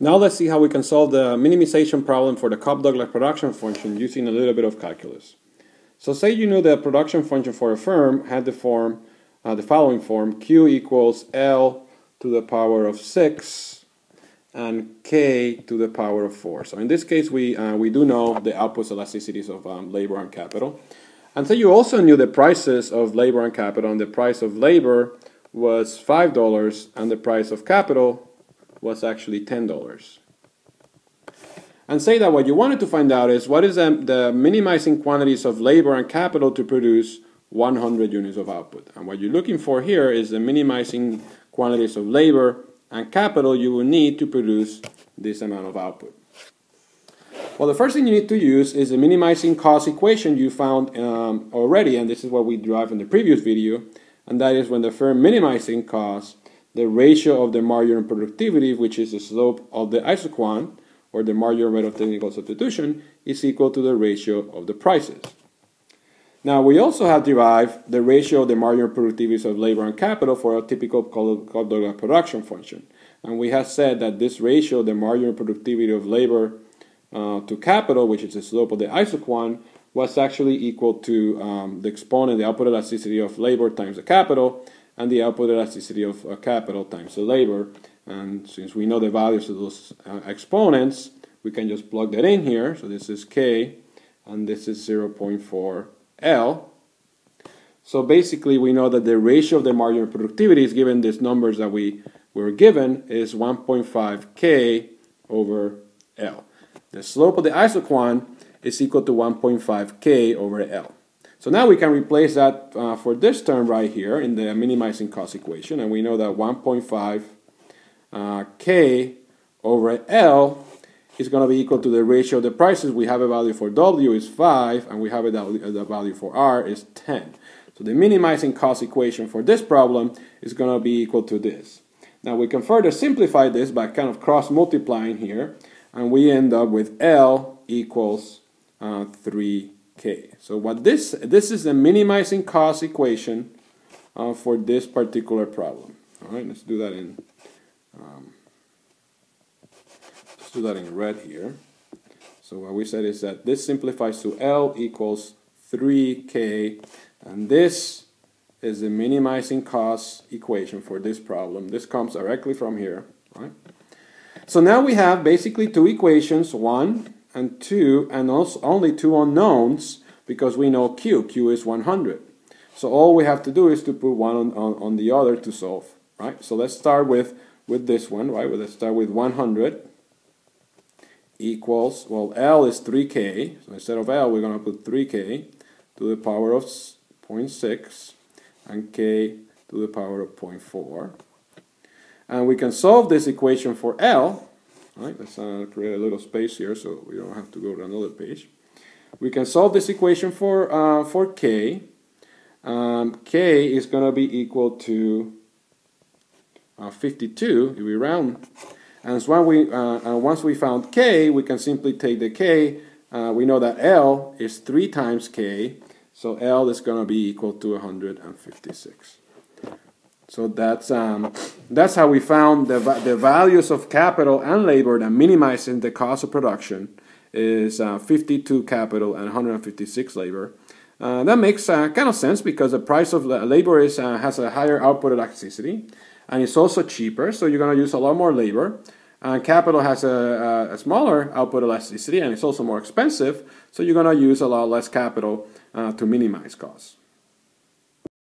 Now let's see how we can solve the minimization problem for the Cobb-Douglas production function using a little bit of calculus. So say you knew the production function for a firm had the form, uh, the following form, Q equals L to the power of 6 and K to the power of 4. So in this case, we, uh, we do know the output elasticities of um, labor and capital. And so you also knew the prices of labor and capital, and the price of labor was $5 and the price of capital was actually $10. And say that what you wanted to find out is what is the, the minimizing quantities of labor and capital to produce 100 units of output. And what you're looking for here is the minimizing quantities of labor and capital you will need to produce this amount of output. Well, the first thing you need to use is the minimizing cost equation you found um, already, and this is what we derived in the previous video, and that is when the firm minimizing cost the ratio of the marginal productivity, which is the slope of the isoquant, or the marginal rate of technical substitution, is equal to the ratio of the prices. Now, we also have derived the ratio of the marginal productivities of labor and capital for a typical Cobb-Douglas production function. And we have said that this ratio, the marginal productivity of labor uh, to capital, which is the slope of the isoquant, was actually equal to um, the exponent, the output elasticity of labor times the capital, and the output elasticity of uh, capital times the labor. And since we know the values of those uh, exponents, we can just plug that in here. So this is K, and this is 0.4 L. So basically, we know that the ratio of the marginal productivity is given these numbers that we were given is 1.5 K over L. The slope of the isoquant is equal to 1.5 K over L. So now we can replace that uh, for this term right here in the minimizing cost equation, and we know that 1.5 uh, k over L is going to be equal to the ratio of the prices. We have a value for W is 5, and we have a value for R is 10. So the minimizing cost equation for this problem is going to be equal to this. Now we can further simplify this by kind of cross multiplying here, and we end up with L equals uh, 3 Okay, so what this this is the minimizing cost equation uh, for this particular problem. All right, let's do that in um, let's do that in red here. So what we said is that this simplifies to L equals 3K, and this is the minimizing cost equation for this problem. This comes directly from here. Right? So now we have basically two equations, one and 2 and also only two unknowns because we know q. q is 100. So all we have to do is to put one on, on, on the other to solve, right? So let's start with, with this one, right? Well, let's start with 100 equals, well, L is 3K. So instead of L, we're going to put 3K to the power of 0.6 and K to the power of 0.4. And we can solve this equation for L Right, let's uh, create a little space here so we don't have to go to another page. We can solve this equation for, uh, for k. Um, k is going to be equal to uh, 52 if we round. And so we, uh, once we found k, we can simply take the k. Uh, we know that L is 3 times k, so L is going to be equal to 156. So that's um, that's how we found the the values of capital and labor that minimizing the cost of production is uh, 52 capital and 156 labor. Uh, that makes uh, kind of sense because the price of labor is uh, has a higher output elasticity, and it's also cheaper. So you're going to use a lot more labor. And capital has a, a, smaller output elasticity, and it's also more expensive. So you're going to use a lot less capital uh, to minimize costs.